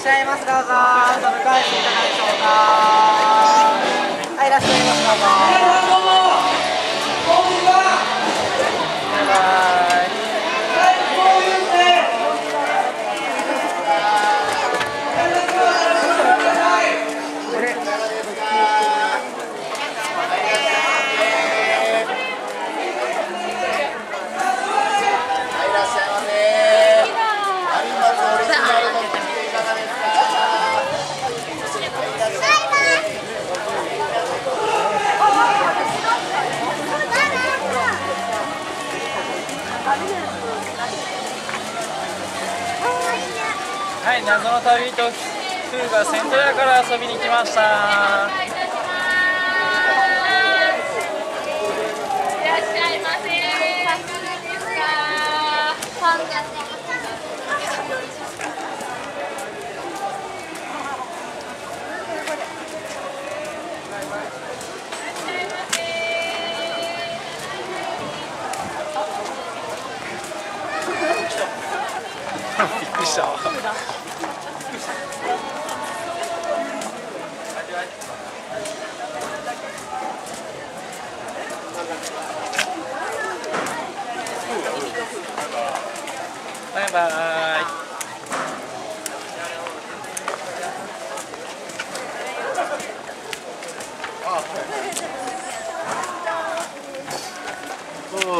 しゃいます。どうぞ。ちょっと迎えていかがでしょうかはいいらっしゃいます。どうぞバイバイいらっしゃいませ。有松オリジナルの切手いかがですか。はい、謎の旅とフーがセントヤから遊びに来ました。いらっしゃいませ。ですか。パンダ。びっくりした。バイバイ。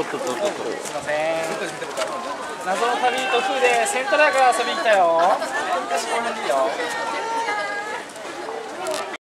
っとっとっとすいません。謎の旅人風でセントラーから遊びに来たよ。